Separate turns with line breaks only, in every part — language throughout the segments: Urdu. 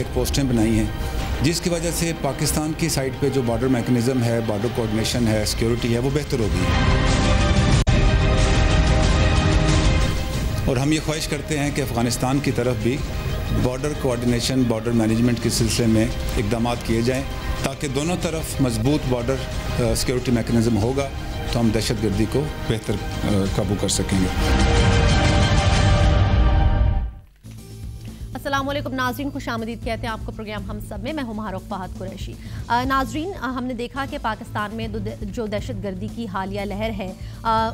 چیک پوسٹیں بنائی ہیں، جس کی وجہ سے پاکستان کی سائٹ پہ جو بارڈر میکنزم ہے بارڈر کوارڈینیشن ہے سیکیورٹی ہے، وہ بہتر ہوگی۔ اور ہم یہ خواہش کرتے ہیں کہ افغانستان کی طرف بھی بارڈر کوارڈینیشن بارڈر مینجمنٹ کے سلسلے میں اقدامات کیے جائیں، تاکہ دونوں طرف مضبوط بارڈر سیکیورٹی میکنزم ہوگا، تو ہم دہشت گردی کو بہتر قابو کر سکیں گے۔
السلام علیکم. ناظرین، خوش آمدید کہتے ہیں آپ کو پروگرام ہم سب میں. میں ہوں محروف فہد قریشی. ناظرین ہم نے دیکھا کہ پاکستان میں جو دہشت گردی کی حالیہ لہر ہے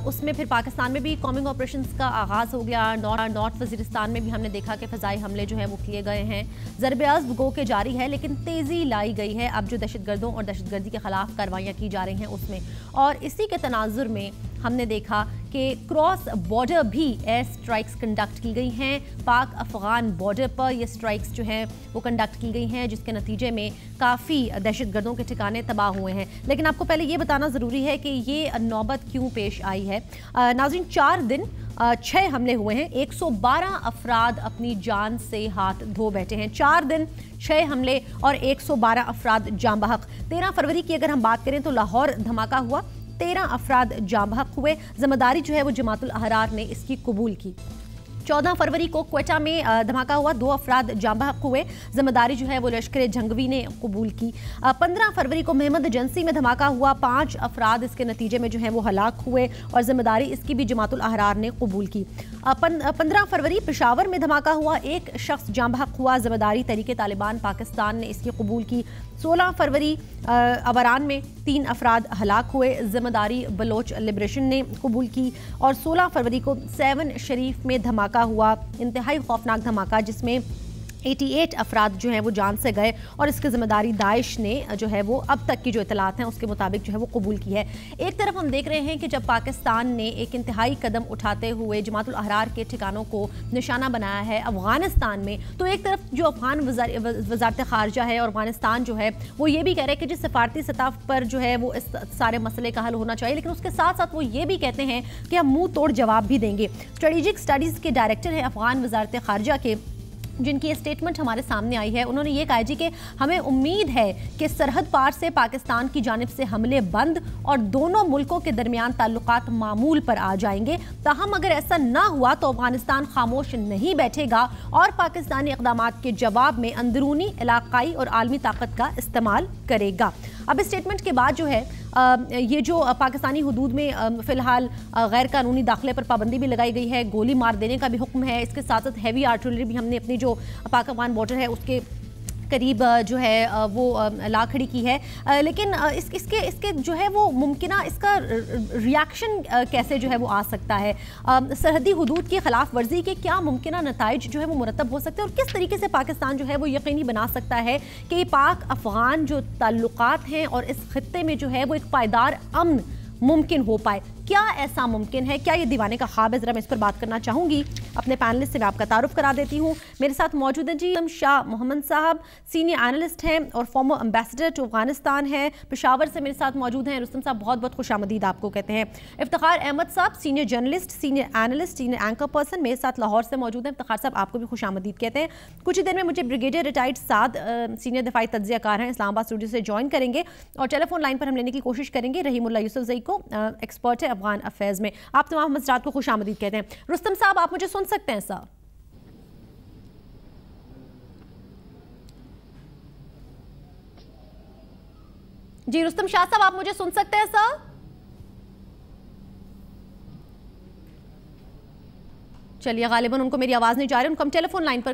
اس میں پھر پاکستان میں بھی کامنگ آپریشنز کا آغاز ہو گیا. نارتھ وزیرستان میں بھی ہم نے دیکھا کہ فضائی حملے جو ہیں وہ کیے گئے ہیں. ضرب عزب گو کے جاری ہے، لیکن تیزی لائی گئی ہے. اب جو دہشت گردوں اور دہشت گردی کے خلاف کاروائیاں کی جا رہی ہیں اس میں. اور اسی کے تناظر میں ہم نے دیکھا کہ کراس بارڈر بھی ایئر سٹرائکس کنڈکٹ کی گئی ہیں. پاک افغان بارڈر پر یہ سٹرائکس جو ہیں وہ کنڈکٹ کی گئی ہیں، جس کے نتیجے میں کافی دہشت گردوں کے ٹھکانے تباہ ہوئے ہیں۔ لیکن آپ کو پہلے یہ بتانا ضروری ہے کہ یہ نوبت کیوں پیش آئی ہے؟ ناظرین، چار دن چھ حملے ہوئے ہیں۔ ایک سو بارہ افراد اپنی جان سے ہاتھ دھو بیٹھے ہیں۔ چار دن چھ حملے اور ایک سو بارہ افراد جام بحق۔ تیرہ فروری کی اگر ہم بات کریں تو لاہور دھماکہ ہوا۔ تیرہ افراد جام بحق ہوئے۔ ذمہ داری جو ہے وہ جماعت الاحرار نے اس کی قبول کی۔ چودہ فروری کو کوئٹہ میں دھماکہ ہوا۔ دو افراد جام بحق ہوئے۔ ذمہ داری جو ہے وہ لشکر جنگوی نے قبول کی۔ پندرہ فروری کو محمد جنسی میں دھماکہ ہوا۔ پانچ افراد اس کے نتیجے میں جو ہے وہ ہلاک ہوئے اور ذمہ داری اس کی بھی جماعت الاحرار نے قبول کی۔ پندرہ فروری پشاور میں دھماکہ ہوا۔ ایک شخص جام بحق ہوا۔ ذمہ داری طریقے طالبان پاکستان نے اس کی قبول کی۔ سولہ فروری اوران میں تین افراد ہلاک ہوئے۔ ذمہ داری بلوچ لبریشن نے قبول کی اور سولہ فروری کو سیون شریف میں دھماکہ ہوا۔ انتہائی خوفناک دھماکہ جس میں ایٹی ایٹ افراد جو ہیں وہ جان سے گئے اور اس کی ذمہ داری داعش نے، جو ہے وہ اب تک کی جو اطلاعات ہیں، اس کے مطابق جو ہے وہ قبول کی ہے۔ ایک طرف ہم دیکھ رہے ہیں کہ جب پاکستان نے ایک انتہائی قدم اٹھاتے ہوئے جماعت الاحرار کے ٹھکانوں کو نشانہ بنایا ہے افغانستان میں، تو ایک طرف جو افغان وزارت خارجہ ہے اور افغانستان جو ہے وہ یہ بھی کہہ رہے ہیں کہ جس سفارتی سطح پر جو ہے وہ اس سارے مسئلے کا حل ہونا چاہیے، لیکن اس کے ساتھ ساتھ وہ یہ بھی کہتے ہیں کہ ہم منہ توڑ جواب بھی دیں گے۔ اسٹریٹجک اسٹڈیز کے ڈائریکٹر ہیں افغان وزارت خارجہ کے جن کی اسٹیٹمنٹ ہمارے سامنے آئی ہے، انہوں نے یہ کہا جی کہ ہمیں امید ہے کہ سرحد پار سے پاکستان کی جانب سے حملے بند اور دونوں ملکوں کے درمیان تعلقات معمول پر آ جائیں گے۔ تاہم، اگر ایسا نہ ہوا تو افغانستان خاموش نہیں بیٹھے گا اور پاکستانی اقدامات کے جواب میں اندرونی، علاقائی اور عالمی طاقت کا استعمال کرے گا۔ اب اسٹیٹمنٹ کے بعد جو ہے یہ جو پاکستانی حدود میں فی الحال غیر قانونی داخلے پر پابندی بھی لگائی گئی ہے، گولی مار دینے کا بھی حکم ہے، اس کے ساتھ ساتھ ہیوی آرٹلری بھی ہم نے اپنی جو پاک افغان بارڈر ہے، اس کے قریب جو ہے وہ لا کھڑی کی ہے۔ لیکن اس کے اس کے جو ہے، وہ ممکنہ اس کا ریاکشن کیسے جو ہے، وہ آ سکتا ہے؟ سرحدی حدود کی خلاف ورزی کے کیا ممکنہ نتائج جو ہے، وہ مرتب ہو سکتے ہیں؟ اور کس طریقے سے پاکستان جو ہے، وہ یقینی بنا سکتا ہے کہ پاک افغان جو تعلقات ہیں اور اس خطے میں جو ہے، وہ ایک پائیدار امن ممکن ہو پائے؟ کیا ایسا ممکن ہے؟ کیا یہ دیوانے کا خواب ہے؟ ذرا میں اس پر بات کرنا چاہوں گی۔ اپنے پینلسٹ سے میں آپ کا تعارف کرا دیتی ہوں۔ میرے ساتھ موجود ہیں جی شاہ محمد صاحب سینئر اینالسٹ ہیں اور فارمر امبیسڈر ٹو افغانستان ہیں۔ پشاور سے میرے ساتھ موجود ہیں۔ رستم صاحب، بہت بہت خوش آمدید آپ کو کہتے ہیں۔ Iftikhar Ahmed sahab senior journalist senior analyst senior anchor person میرے ساتھ لاہور سے موجود ہیں۔ افتخار صاحب، آپ کو بھی خوش آمدید کہتے ہیں۔ کچھ ہی دیر میں مجھے بریگیڈیئر ریٹائرڈ سعد سینئر دفاعی تجزیہ کار ہیں۔ اسلام آباد اسٹوڈیو سے جوائن کریں گے اور ٹیلی فون لائن پر ہم لینے کی کوشش کریں گے۔ رحیم اللہ یوسف زئی کو ایکسپرٹ ہے۔ افغان افیز میں۔ آپ تمام مزرات کو خوش آمدید کہتے ہیں۔ رستم صاحب، آپ مجھے سن سکتے ہیں، سر؟ جی رستم شاہ صاحب، آپ مجھے سن سکتے ہیں، سر؟ چلیے، غالباً ان کو میری آواز نہیں جا رہی، ان کو ہم ٹیلی فون لائن پر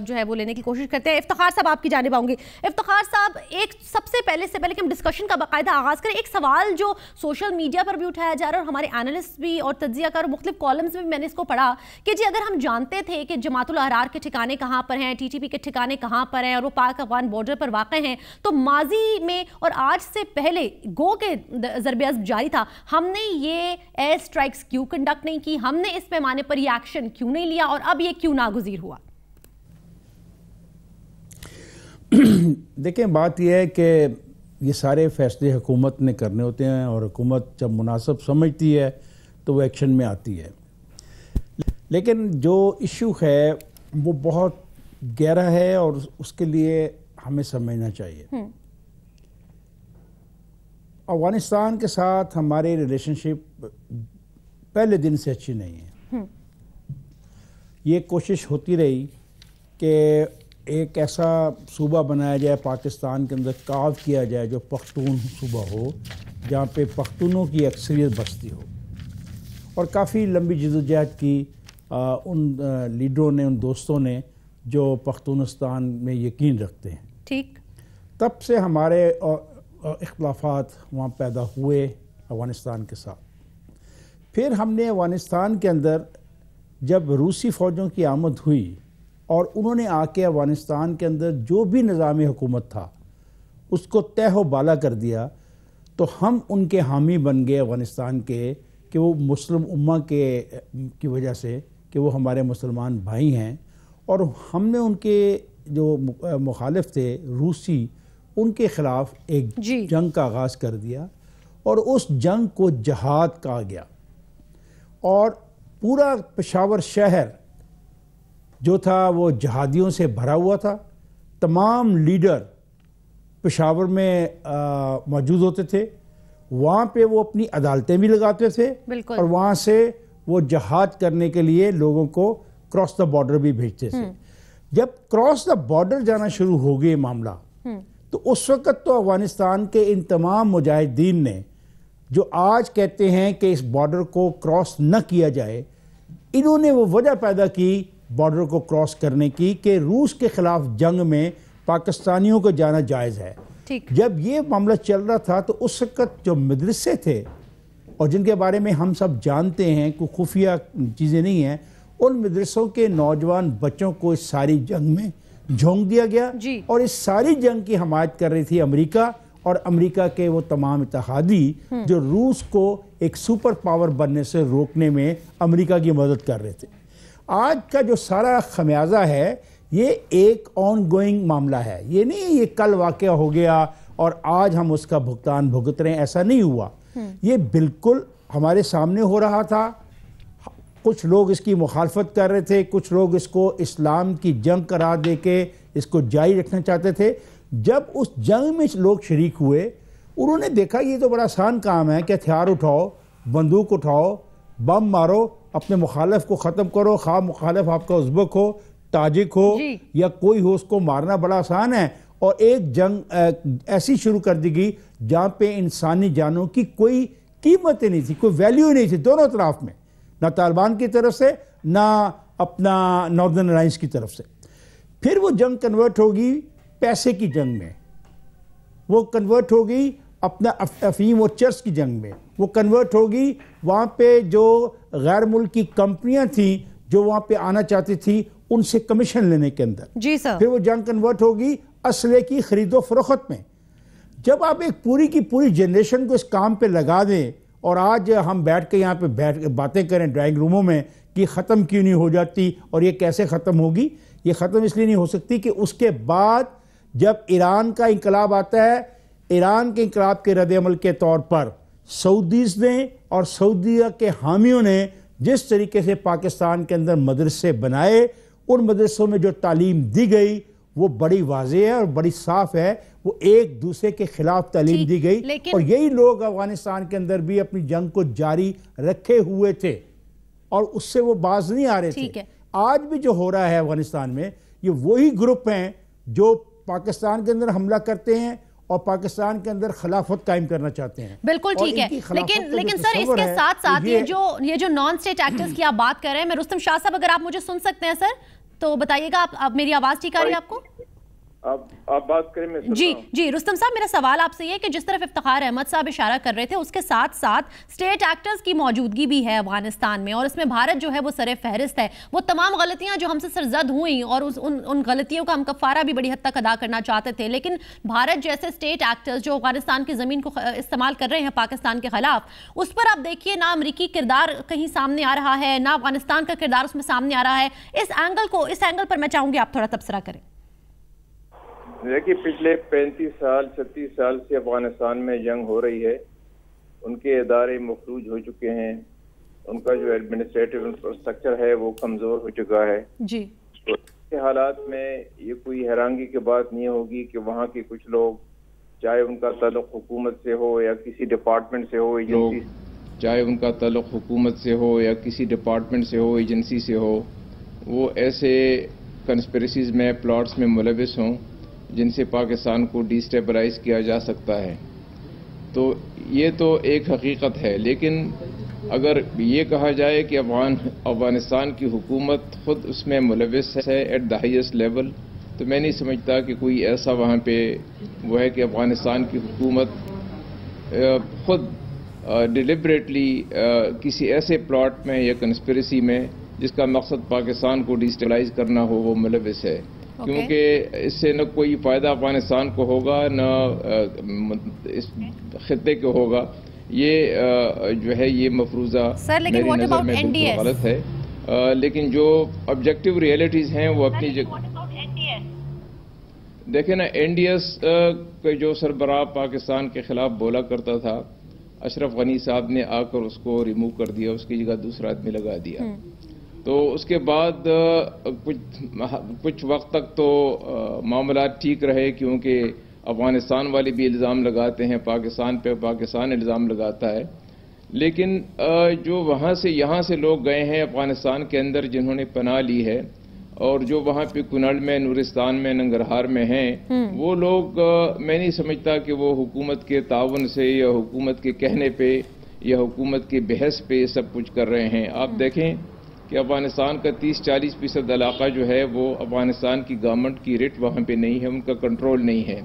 جو ہے وہ لینے کی کوشش کرتے ہیں۔ افتخار صاحب آپ کی جانب آؤں گی۔ افتخار صاحب، ایک سب سے پہلے سے پہلے کہ ہم ڈسکشن کا باقاعدہ آغاز کریں، ایک سوال جو سوشل میڈیا پر بھی اٹھایا جا رہا ہے اور ہمارے انالسٹ بھی اور تجزیہ کار مختلف کالمز میں بھی میں نے اس کو پڑھا کہ جی اگر ہم جانتے تھے کہ جماعت الاحرار کے ٹھکانے کہاں پر ہیں، ٹی ٹی پی کے ٹھکانے کہاں پر ہیں اور وہ پاک افغان بارڈر پر واقع ہیں، تو ماضی میں اور آج سے پہلے گو کے ضرب عزب جاری تھا۔ ہم نے یہ ایئر سٹرائکس کیوں کنڈکٹ نہیں کی؟ ہم نے اس پیمانے پر یہ ایکشن کیوں نہیں لیا اور اب یہ کیوں ناگزیر ہوا؟
دیکھیں بات یہ ہے کہ یہ سارے فیصلے حکومت نے کرنے ہوتے ہیں اور حکومت جب مناسب سمجھتی ہے تو وہ ایکشن میں آتی ہے۔ لیکن جو ایشو ہے وہ بہت گہرا ہے اور اس کے لیے ہمیں سمجھنا چاہیے۔ افغانستان کے ساتھ ہماری ریلیشن شپ پہلے دن سے اچھی نہیں ہے۔ یہ کوشش ہوتی رہی کہ ایک ایسا صوبہ بنایا جائے پاکستان کے اندر کاو کیا جائے جو پختون صوبہ ہو جہاں پہ پختونوں کی اکثریت بستی ہو۔ اور کافی لمبی جدوجہد کی ان لیڈروں نے ان دوستوں نے جو پختونستان میں یقین رکھتے ہیں۔
ٹھیک۔
تب سے ہمارے اختلافات وہاں پیدا ہوئے افغانستان کے ساتھ۔ پھر ہم نے افغانستان کے اندر جب روسی فوجوں کی آمد ہوئی اور انہوں نے آ کے افغانستان کے اندر جو بھی نظام حکومت تھا اس کو تہ و بالا کر دیا تو ہم ان کے حامی بن گئے افغانستان کے کہ وہ مسلم امہ کے کی وجہ سے کہ وہ ہمارے مسلمان بھائی ہیں۔ اور ہم نے ان کے جو مخالف تھے روسی ان کے خلاف ایک جی۔ جنگ کا آغاز کر دیا اور اس جنگ کو جہاد کہا گیا۔ اور پورا پشاور شہر جو تھا وہ جہادیوں سے بھرا ہوا تھا۔ تمام لیڈر پشاور میں موجود ہوتے تھے۔ وہاں پہ وہ اپنی عدالتیں بھی لگاتے تھے۔ اور وہاں سے وہ جہاد کرنے کے لیے لوگوں کو کراس دا بارڈر بھی بھیجتے تھے۔ جب کراس دا بارڈر جانا شروع ہو گئے معاملہ تو اس وقت تو افغانستان کے ان تمام مجاہدین نے جو آج کہتے ہیں کہ اس بارڈر کو کراس نہ کیا جائے انہوں نے وہ وجہ پیدا کی بارڈر کو کراس کرنے کی کہ روس کے خلاف جنگ میں پاکستانیوں کو جانا جائز ہے۔ جب یہ معاملہ چل رہا تھا تو اس وقت جو مدرسے تھے اور جن کے بارے میں ہم سب جانتے ہیں کوئی خفیہ چیزیں نہیں ہیں ان مدرسوں کے نوجوان بچوں کو اس ساری جنگ میں جھونک دیا گیا۔ جی۔ اور اس ساری جنگ کی حمایت کر رہی تھی امریکہ اور امریکہ کے وہ تمام اتحادی جو روس کو ایک سپر پاور بننے سے روکنے میں امریکہ کی مدد کر رہے تھے۔ آج کا جو سارا خمیازہ ہے یہ ایک آن گوئنگ معاملہ ہے۔ یہ نہیں یہ کل واقعہ ہو گیا اور آج ہم اس کا بھگتان بھگت رہے ہیں ایسا نہیں ہوا۔ یہ بالکل ہمارے سامنے ہو رہا تھا۔ کچھ لوگ اس کی مخالفت کر رہے تھے کچھ لوگ اس کو اسلام کی جنگ قرار دے کے اس کو جاری رکھنا چاہتے تھے۔ جب اس جنگ میں لوگ شریک ہوئے انہوں نے دیکھا یہ تو بڑا آسان کام ہے کہ ہتھیار اٹھاؤ بندوق اٹھاؤ بم مارو اپنے مخالف کو ختم کرو خواہ مخالف آپ کا ازبک ہو تاجک ہو جی۔ یا کوئی ہو اس کو مارنا بڑا آسان ہے۔ اور ایک جنگ ایسی شروع کر دی گئی جہاں پہ انسانی جانوں کی کوئی قیمت نہیں تھی کوئی ویلیو نہیں تھی دونوں طرف میں۔ نہ طالبان کی طرف سے نہ اپنا ناردرن الائنس کی طرف سے۔ پھر وہ جنگ کنورٹ ہوگی پیسے کی جنگ میں۔ وہ کنورٹ ہوگی اپنا افیم و چرس کی جنگ میں۔ وہ کنورٹ ہوگی۔ وہاں پہ جو غیر ملک کی کمپنیاں تھیں جو وہاں پہ آنا چاہتی تھی ان سے کمیشن لینے کے اندر۔
جی سر۔
پھر وہ جنگ کنورٹ ہوگی اسلحے کی خرید و فروخت میں۔ جب آپ ایک پوری کی پوری جنریشن کو اس کام پہ لگا دیں اور آج ہم بیٹھ کے یہاں پہ بیٹھ باتیں کریں ڈرائنگ روموں میں کہ ختم کیوں نہیں ہو جاتی اور یہ کیسے ختم ہوگی یہ ختم اس لیے نہیں ہو سکتی کہ اس کے بعد جب ایران کا انقلاب آتا ہے ایران کے انقلاب کے رد عمل کے طور پر سعودیز نے اور سعودیہ کے حامیوں نے جس طریقے سے پاکستان کے اندر مدرسے بنائے ان مدرسوں میں جو تعلیم دی گئی وہ بڑی واضح ہے اور بڑی صاف ہے۔ وہ ایک دوسرے کے خلاف تعلیم دی گئی۔ اور یہی لوگ افغانستان کے اندر بھی اپنی جنگ کو جاری رکھے ہوئے تھے اور اس سے وہ باز نہیں آ رہے تھے۔ آج بھی جو ہو رہا ہے افغانستان میں یہ وہی گروپ ہیں جو پاکستان کے اندر حملہ کرتے ہیں۔ اور پاکستان کے اندر خلافت قائم کرنا چاہتے ہیں۔
بالکل ٹھیک ہے۔ لیکن لیکن سر اس کے ساتھ ساتھ یہ جو یہ جو نان سٹیٹ ایکٹرز کی آپ بات کر رہے ہیں میں رستم شاہ صاحب اگر آپ مجھے سن سکتے ہیں سر تو بتائیے گا آپ میری آواز ٹھیک آ رہی ہے آپ کو؟
آپ بات کریں میں
جی جی رستم صاحب میرا سوال آپ سے یہ کہ جس طرف افتخار احمد صاحب اشارہ کر رہے تھے اس کے ساتھ ساتھ سٹیٹ ایکٹرز کی موجودگی بھی ہے افغانستان میں اور اس میں بھارت جو ہے وہ سر فہرست ہے۔ وہ تمام غلطیاں جو ہم سے سرزد ہوئیں اور ان غلطیوں کا ہم کفارہ بھی بڑی حد تک ادا کرنا چاہتے تھے لیکن بھارت جیسے سٹیٹ ایکٹرز جو افغانستان کی زمین کو استعمال کر رہے ہیں پاکستان کے خلاف اس پر آپ دیکھیے نہ امریکی کردار کہیں سامنے آ رہا ہے نہ افغانستان کا کردار اس میں سامنے آ رہا ہے۔ اس اینگل کو اس اینگل پر میں چاہوں گی آپ تھوڑا تبصرہ کریں۔
دیکھیے پچھلے پینتیس سال چھتیس سال سے افغانستان میں جنگ ہو رہی ہے ان کے ادارے مفلوج ہو چکے ہیں۔ ان کا جو ایڈمنسٹریٹو انفراسٹرکچر ہے وہ کمزور ہو چکا ہے۔
جی۔
ایسے حالات میں یہ کوئی حیرانگی کی بات نہیں ہوگی کہ وہاں کے کچھ لوگ چاہے ان کا تعلق حکومت سے ہو یا کسی ڈپارٹمنٹ سے ہو
لوگ چاہے ان کا تعلق حکومت سے ہو یا کسی ڈپارٹمنٹ سے ہو ایجنسی سے ہو وہ ایسے کنسپریسیز میں پلاٹس میں ملوث ہوں جن سے پاکستان کو ڈیسٹیبلائز کیا جا سکتا ہے۔ تو یہ تو ایک حقیقت ہے، لیکن اگر یہ کہا جائے کہ افغان، افغانستان کی حکومت خود اس میں ملوث ہے ایٹ دا ہائیسٹ لیول تو میں نہیں سمجھتا کہ کوئی ایسا وہاں پہ وہ ہے کہ افغانستان کی حکومت خود ڈیلیبریٹلی کسی ایسے پلاٹ میں یا کنسپریسی میں جس کا مقصد پاکستان کو ڈیسٹیبلائز کرنا ہو، وہ ملوث ہے۔ کیونکہ اس سے نہ کوئی فائدہ افغانستان کو ہوگا نہ اس خطے کو ہوگا۔ یہ جو ہے یہ مفروضہ میری نظر میں بالکل غلط ہے۔ لیکن جو آبجیکٹو ریئلٹیز ہیں وہ اپنی جگہ دیکھیں نا این ڈی ایس کے جو سربراہ پاکستان کے خلاف بولا کرتا تھا اشرف غنی صاحب نے آ کر اس کو ریموو کر دیا اس کی جگہ دوسرا آدمی لگا دیا۔ تو اس کے بعد کچھ وقت تک تو معاملات ٹھیک رہے کیونکہ افغانستان والے بھی الزام لگاتے ہیں پاکستان پہ پاکستان الزام لگاتا ہے۔ لیکن جو وہاں سے یہاں سے لوگ گئے ہیں افغانستان کے اندر جنہوں نے پناہ لی ہے اور جو وہاں پہ کنڑ میں نورستان میں ننگرہار میں ہیں وہ لوگ میں نہیں سمجھتا کہ وہ حکومت کے تعاون سے یا حکومت کے کہنے پہ یا حکومت کے بحث پہ سب کچھ کر رہے ہیں۔ آپ دیکھیں کہ افغانستان کا تیس چالیس فیصد علاقہ جو ہے وہ افغانستان کی گورنمنٹ کی ریٹ وہاں پہ نہیں ہے، ان کا کنٹرول نہیں ہے۔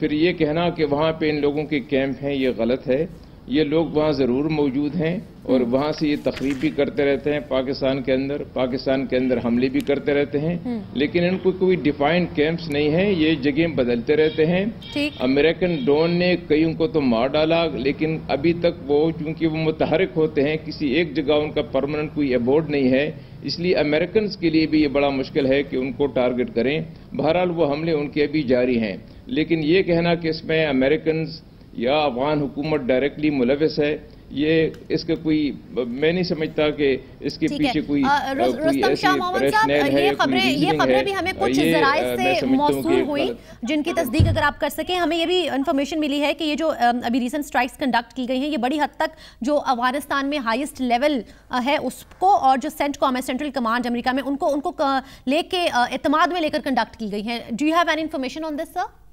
پھر یہ کہنا کہ وہاں پہ ان لوگوں کے کیمپ ہیں، یہ غلط ہے۔ یہ لوگ وہاں ضرور موجود ہیں اور وہاں سے یہ تقریب بھی کرتے رہتے ہیں پاکستان کے اندر پاکستان کے اندر حملے بھی کرتے رہتے ہیں لیکن ان کو کوئی ڈیفائنڈ کیمپس نہیں ہے یہ جگہیں بدلتے رہتے ہیں۔ امریکن ڈرون نے کئیوں کو تو مار ڈالا لیکن ابھی تک وہ چونکہ وہ متحرک ہوتے ہیں کسی ایک جگہ ان کا پرماننٹ کوئی ایبورڈ نہیں ہے اس لیے امریکنز کے لیے بھی یہ بڑا مشکل ہے کہ ان کو ٹارگٹ کریں۔ بہرحال وہ حملے ان کے ابھی جاری ہیں۔ لیکن یہ کہنا کہ اس میں امریکنز یا افغان حکومت ڈائریکٹلی ملوث ہے یہ اس کا کوئی میں نہیں سمجھتا کہ اس کے پیچھے کوئی
یہ خبریں بھی ہمیں کچھ ذرائع سے موصول ہوئی جن کی تصدیق اگر آپ کر سکیں ہمیں یہ بھی انفارمیشن ملی ہے کہ یہ جو ابھی ریسنٹ سٹرائکس کنڈکٹ کی گئی ہیں یہ بڑی حد تک جو افغانستان میں ہائیسٹ لیول ہے اس کو اور جو سینٹ کام سینٹرل کمانڈ امریکہ میں ان کو ان کو لے کے اعتماد میں لے کر کنڈکٹ کی گئی ہیں۔ Do you have an information on this sir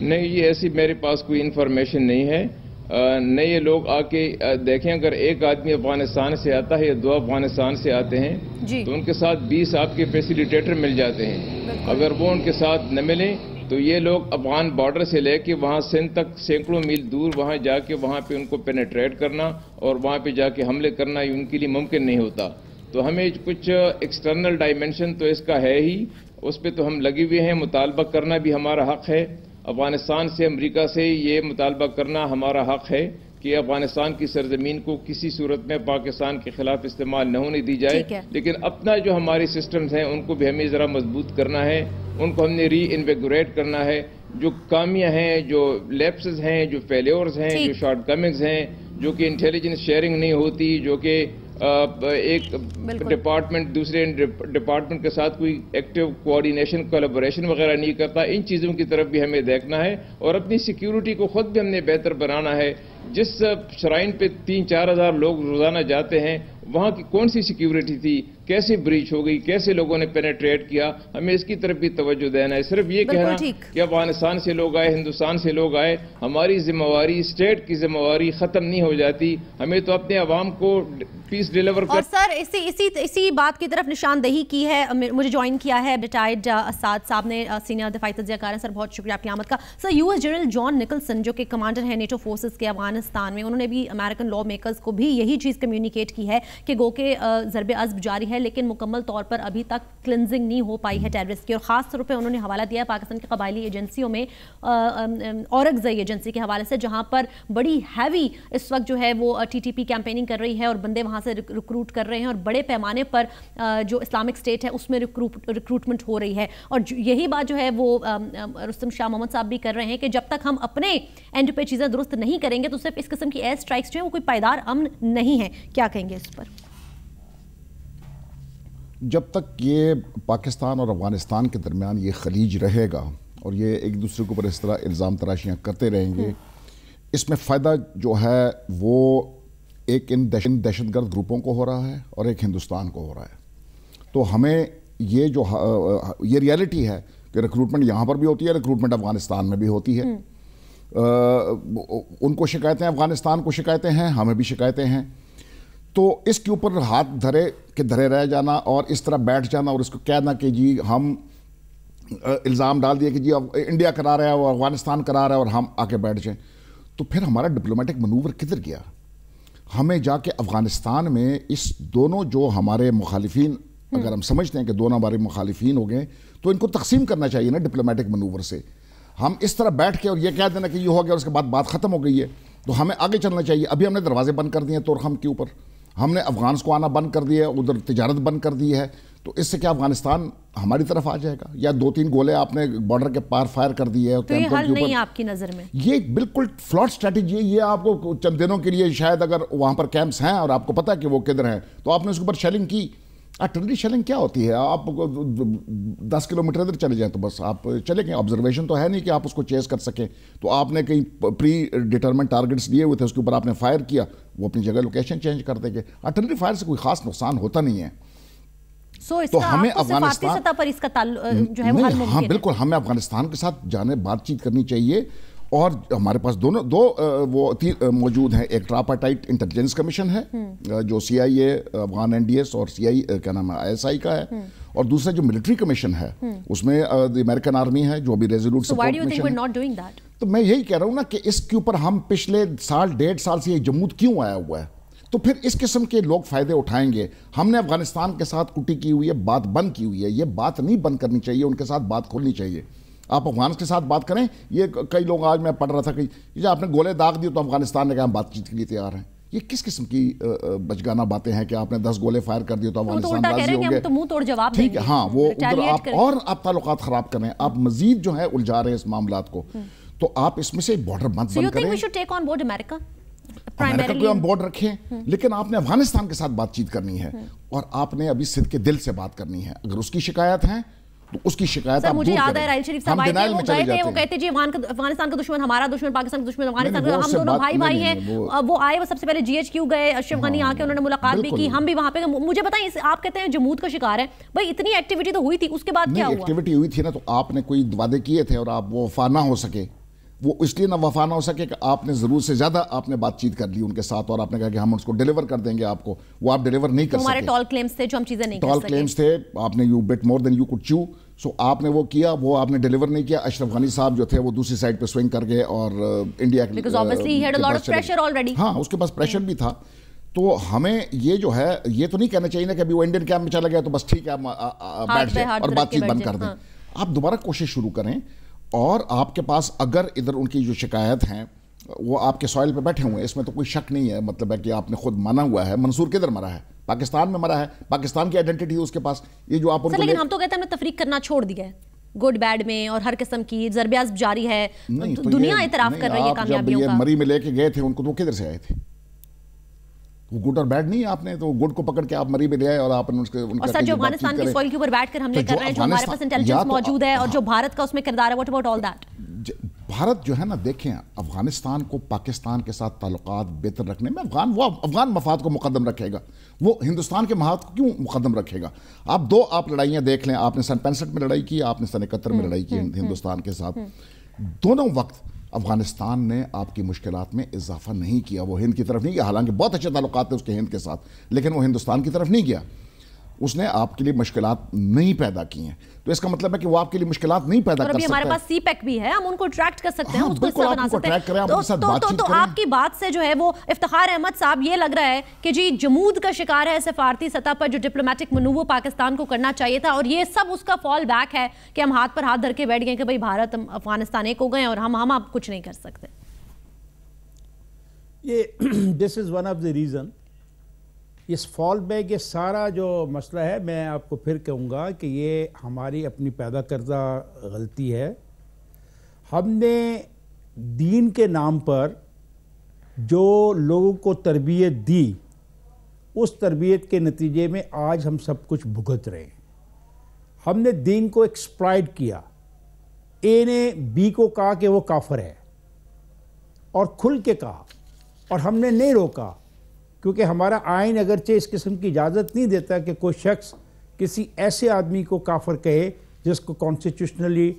نہیں یہ ایسی میرے پاس کوئی انفارمیشن نہیں ہے۔ نئے یہ لوگ آ کے دیکھیں اگر ایک آدمی افغانستان سے آتا ہے یا دو افغانستان سے آتے ہیں جی۔ تو ان کے ساتھ بیس آپ کے فیسیلیٹیٹر مل جاتے ہیں۔ اگر وہ ان کے ساتھ نہ ملیں تو یہ لوگ افغان بارڈر سے لے کے وہاں سندھ تک سینکڑوں میل دور وہاں جا کے وہاں پہ ان کو پینیٹریٹ کرنا اور وہاں پہ جا کے حملے کرنا یہ ان کے لیے ممکن نہیں ہوتا۔ تو ہمیں کچھ ایکسٹرنل ڈائمنشن تو اس کا ہے ہی۔ اس پہ تو ہم لگے ہوئے ہیں مطالبہ کرنا بھی ہمارا حق ہے۔ افغانستان سے امریکہ سے یہ مطالبہ کرنا ہمارا حق ہے کہ افغانستان کی سرزمین کو کسی صورت میں پاکستان کے خلاف استعمال نہ ہونے دی جائے لیکن اپنا جو ہمارے سسٹمز ہیں ان کو بھی ہمیں ذرا مضبوط کرنا ہے ان کو ہم نے ری انویگوریٹ کرنا ہے۔ جو کامیاں ہیں جو لیپسز ہیں جو فیلیورز ہیں جو شارٹ کمنگز ہیں جو کہ انٹیلیجنس شیئرنگ نہیں ہوتی جو کہ ایک ڈپارٹمنٹ دوسرے ڈپارٹمنٹ کے ساتھ کوئی ایکٹیو کوارڈینیشن کولیبوریشن وغیرہ نہیں کرتا۔ ان چیزوں کی طرف بھی ہمیں دیکھنا ہے اور اپنی سیکیورٹی کو خود بھی ہم نے بہتر بنانا ہے۔ جس شرائن پہ تین چار ہزار لوگ روزانہ جاتے ہیں وہاں کی کون سی سیکیورٹی تھی؟ کیسے بریچ ہو گئی؟ کیسے لوگوں نے پینیٹریٹ کیا؟ ہمیں اس کی طرف بھی توجہ دینا ہے۔ صرف یہ کہنا کہ افغانستان سے لوگ آئے ہندوستان سے لوگ آئے ہماری ذمہ واری اسٹیٹ کی ذمہ واری ختم نہیں ہو جاتی۔ ہمیں تو اپنے عوام کو پیس ڈیلیور
اور سر اسی اسی اسی بات کی طرف نشاندہی کی ہے مجھے جوائن کیا ہے ریٹائرڈ اساد صاحب نے سینئر دفاعی تجزیہ کار ہیں سر بہت شکریہ آپ کی آمد کا۔ Sir U S general John Nicholson جو کہ کمانڈر ہیں نیٹو فورسز کے افغانستان میں انہوں نے بھی امریکن لا میکرز کو بھی یہی چیز کمیونیکیٹ کی ہے کہ گو کے ضرب عزب جاری ہے لیکن مکمل طور پر ابھی تک کلنزنگ نہیں ہو پائی ہے ٹیررسٹ کی۔ اور خاص طور پہ انہوں نے حوالہ دیا ہے پاکستان کی قبائلی ایجنسیوں میں اورکزئی ایجنسی کے حوالے سے جہاں پر بڑی ہیوی اس وقت جو ہے وہ ٹی ٹی پی کیمپیننگ کر رہی ہے اور بندے وہاں سے ریکروٹ کر رہے ہیں اور بڑے پیمانے پر جو اسلامک اسٹیٹ ہے اس میں ریکروٹمنٹ ہو رہی ہے۔ اور یہی بات جو ہے وہ رستم شاہ محمد صاحب بھی کر رہے ہیں کہ جب تک ہم اپنے اینڈ پہ چیزیں درست نہیں کریں گے تو صرف اس قسم کی ایئر اسٹرائکس جو ہیں وہ کوئی پائیدار امن نہیں ہے کیا کہیں گے اس پر؟
جب تک یہ پاکستان اور افغانستان کے درمیان یہ خلیج رہے گا اور یہ ایک دوسرے کے اوپر اس طرح الزام تراشیاں کرتے رہیں گے اس میں فائدہ جو ہے وہ ایک ان دہشت گرد گروپوں کو ہو رہا ہے اور ایک ہندوستان کو ہو رہا ہے۔ تو ہمیں یہ جو یہ ریالٹی ہے کہ ریکروٹمنٹ یہاں پر بھی ہوتی ہے ریکروٹمنٹ افغانستان میں بھی ہوتی ہے۔ ان کو شکایتیں افغانستان کو شکایتیں ہیں ہمیں بھی شکایتیں ہیں۔ تو اس کے اوپر ہاتھ دھرے کہ دھرے رہ جانا اور اس طرح بیٹھ جانا اور اس کو کہنا کہ جی ہم الزام ڈال دیا کہ جی انڈیا کرا رہا ہے اور افغانستان کرا رہا ہے اور ہم آ کے بیٹھ جائیں۔ تو پھر ہمارا ڈپلومیٹک منور کدھر گیا؟ ہمیں جا کے افغانستان میں اس دونوں جو ہمارے مخالفین، اگر ہم سمجھتے ہیں کہ دونوں ہمارے مخالفین ہو گئے، تو ان کو تقسیم کرنا چاہیے نا ڈپلومیٹک منور سے۔ ہم اس طرح بیٹھ کے اور یہ کہہ دینا کہ یہ ہو گیا اور اس کے بعد بات ختم ہو گئی ہے، تو ہمیں آگے چلنا چاہیے۔ ابھی ہم نے دروازے بند کر دیے ہیں تورخم کے اوپر۔ ہم نے افغانس کو آنا بند کر دیا ہے، ادھر تجارت بند کر دی ہے۔ تو اس سے کیا افغانستان ہماری طرف آ جائے گا؟ یا دو تین گولے آپ نے بارڈر کے پار فائر کر دی ہے
تو یہ حل نہیں آپ کی نظر میں؟
یہ بالکل فلاٹ سٹریٹجی ہے یہ آپ کو چند دنوں کے لیے شاید اگر وہاں پر کیمپس ہیں اور آپ کو پتا کہ وہ کدھر ہیں تو آپ نے اس کے اوپر شیلنگ کی۔ ٹرنری شیلنگ کیا ہوتی ہے؟ آپ دس کلومیٹر ادھر چلے جائیں تو بس آپ چلے گئے۔ آبزرویشن تو ہے نہیں کہ آپ اس کو چیز کر سکیں۔ تو آپ نے کہیں پری ڈیٹرمنٹ ٹارگٹس لیے ہوئے تھے اس کے اوپر آپ نے فائر کیا وہ اپنی جگہ لوکیشن چینج کر دیں گے۔ ٹرنری فائر سے کوئی خاص نقصان ہوتا نہیں ہے۔
تو ہمیں افغانستان
ہاں بالکل ہمیں افغانستان کے ساتھ جانے بات چیت کرنی چاہیے۔ اور ہمارے پاس دونوں دو وہ موجود ہیں۔ ایک ٹراپاٹائٹ انٹیلیجنس کمیشن ہے جو C I A Afghan N D S اور سی آئی کیا نام ہے آئی ایس آئی کا ہے۔ اور دوسرا جو ملٹری کمیشن ہے اس میں امریکن آرمی ہے جو بھی ریزولوٹ سپورٹ کمیشن ہے۔ تو میں یہی کہہ رہا ہوں نا کہ اس کے اوپر ہم پچھلے سال ڈیڑھ سال سے یہ جمود کیوں آیا ہوا ہے؟ تو پھر اس قسم کے لوگ فائدے اٹھائیں گے۔ ہم نے افغانستان کے ساتھ کٹی کی ہوئی ہے بات بند کی ہوئی ہے۔ یہ بات نہیں بند کرنی چاہیے ان کے ساتھ بات کھولنی چاہیے۔ آپ افغان کے ساتھ بات کریں یہ کئی لوگ آج میں پڑھ رہا تھا کہ آپ نے گولے داغ دیے تو افغانستان نے کہا ہم بات چیت کے لیے تیار ہیں۔ یہ کس قسم کی بچگانا باتیں ہیں کہ آپ نے دس گولے فائر کر دیے تو افغانستان راضی گے؟ ٹھیک ہے ہاں وہ آپ اور آپ تعلقات خراب کریں۔ آپ مزید جو ہے الجھا رہے ہیں اس معاملات کو۔ تو آپ اس میں سے بارڈر بند بند کریں۔ امریکہ کو ہم بورڈ رکھیں لیکن آپ نے افغانستان کے ساتھ بات چیت کرنی ہے اور آپ نے ابھی صد کے دل سے بات کرنی ہے۔ اگر اس کی شکایت ہیں تو اس کی شکایت آپ
مجھے یاد ہے رائل شریف صاحب آئے تھے وہ گئے تھے وہ کہتے جی افغانستان کا دشمن ہمارا دشمن پاکستان کا دشمن افغانستان کا ہم دونوں بھائی بھائی ہیں۔ وہ آئے وہ سب سے پہلے جی ایچ کیو گئے اشرف غنی آ کے انہوں نے ملاقات بھی کی۔ ہم بھی وہاں پہ مجھے بتائیں آپ کہتے ہیں جمود کا شکار ہے بھائی اتنی ایکٹیویٹی تو ہوئی تھی اس کے بعد کیا ہوا؟
ایکٹیویٹی ہوئی تھی نا تو آپ نے کوئی وعدے کیے تھے اور آپ وہ وفا نہ ہو سکے۔ وہ اس لیے نہ وفا نہ ہو سکے کہ آپ نے ضرور سے زیادہ آپ نے بات چیت کر لی ان کے ساتھ اور آپ نے کہا کہ ہم اس کو ڈیلیور کر دیں گے آپ کو وہ آپ ڈیلیور نہیں کر سکے۔
ہمارے ٹال کلیمز تھے جو ہم چیزیں نہیں
کر سکے۔ ٹال کلیمز تھے آپ نے you bit more than you could chew so آپ نے وہ کیا وہ آپ نے ڈیلیور نہیں کیا۔ اشرف غنی صاحب جو تھے وہ دوسری سائڈ پہ سوئنگ کر گئے اور انڈیا
کے
ہاں اس کے پاس پریشر بھی تھا۔ تو ہمیں یہ جو ہے یہ تو نہیں کہنا چاہیے نا کہ ابھی وہ انڈین کیمپ میں چلا گیا تو بس ٹھیک ہے بیٹھ جائے اور بات چیت بند کر دیں۔ ہاں۔ آپ دوبارہ کوشش شروع کریں۔ اور آپ کے پاس اگر ادھر ان کی جو شکایت ہیں وہ آپ کے سوائل پہ بیٹھے ہوئے ہیں اس میں تو کوئی شک نہیں ہے مطلب ہے کہ آپ نے خود مانا ہوا ہے۔ منصور کدھر مرا ہے؟ پاکستان میں مرا ہے۔ پاکستان کی آئیڈینٹی ہے اس کے پاس۔ یہ جو آپ
لیکن ہم تو کہتے ہیں ہم نے تفریق کرنا چھوڑ دیا ہے۔ گڈ بیڈ میں اور ہر قسم کی ضربیاز جاری ہے۔ دنیا اعتراف کر رہی ہے کامیابیوں کا۔
مری میں لے کے گئے تھے ان کو تو کدھر سے آئے تھے؟ وہ گڈ اور بیڈ نہیں آپ نے تو گڈ کو پکڑ کے آپ مری میں لے آئے اور آپ نے اس کے
اور سر جو افغانستان کی سوائل کے اوپر بیٹھ کر ہم نے کر رہے ہیں جو ہمارے پاس انٹیلیجنس موجود ہے اور جو بھارت کا اس میں کردار ہے what about all that
Bharat جو ہے نا دیکھیں افغانستان کو پاکستان کے ساتھ تعلقات بہتر رکھنے میں افغان وہ افغان مفاد کو مقدم رکھے گا۔ وہ ہندوستان کے مفاد کو کیوں مقدم رکھے گا؟ آپ دو آپ لڑائیاں دیکھ لیں۔ آپ نے سن پینسٹھ میں لڑائی کی آپ نے سن اکہتر میں لڑائی کی ہندوستان کے ساتھ۔ دونوں وقت افغانستان نے آپ کی مشکلات میں اضافہ نہیں کیا۔ وہ ہند کی طرف نہیں گیا، حالانکہ بہت اچھے تعلقات تھے اس کے ہند کے ساتھ، لیکن وہ ہندوستان کی طرف نہیں گیا۔ اس نے آپ کے لیے مشکلات نہیں پیدا کی ہیں۔ تو اس کا مطلب ہے کہ وہ آپ کے لیے مشکلات نہیں پیدا کر سکتے
ہمارے پاس سی پیک بھی ہے ہم ان کو ٹریکٹ کر سکتے ہیں اس کو حصہ بنا سکتے ہیں۔ تو آپ کی بات سے جو ہے وہ افتخار احمد صاحب یہ لگ رہا ہے کہ جی جمود کا شکار ہے سفارتی سطح پر جو ڈپلومیٹک منوع پاکستان کو کرنا چاہیے تھا اور یہ سب اس کا فال بیک ہے کہ ہم ہاتھ پر ہاتھ دھر کے بیٹھ گئے کہ بھائی بھارت افغانستان ایک ہو گئے اور ہم ہم آپ کچھ نہیں کر سکتے۔
یہ this is one of the reason us fall back یہ سارا جو مسئلہ ہے، میں آپ کو پھر کہوں گا کہ یہ ہماری اپنی پیدا کردہ غلطی ہے۔ ہم نے دین کے نام پر جو لوگوں کو تربیت دی، اس تربیت کے نتیجے میں آج ہم سب کچھ بھگت رہے ہیں۔ ہم نے دین کو ایکسپرائڈ کیا۔ اے نے بی کو کہا کہ وہ کافر ہے اور کھل کے کہا اور ہم نے نہیں روکا۔ کیونکہ ہمارا آئین اگرچہ اس قسم کی اجازت نہیں دیتا کہ کوئی شخص کسی ایسے آدمی کو کافر کہے جس کو کانسٹیٹیوشنلی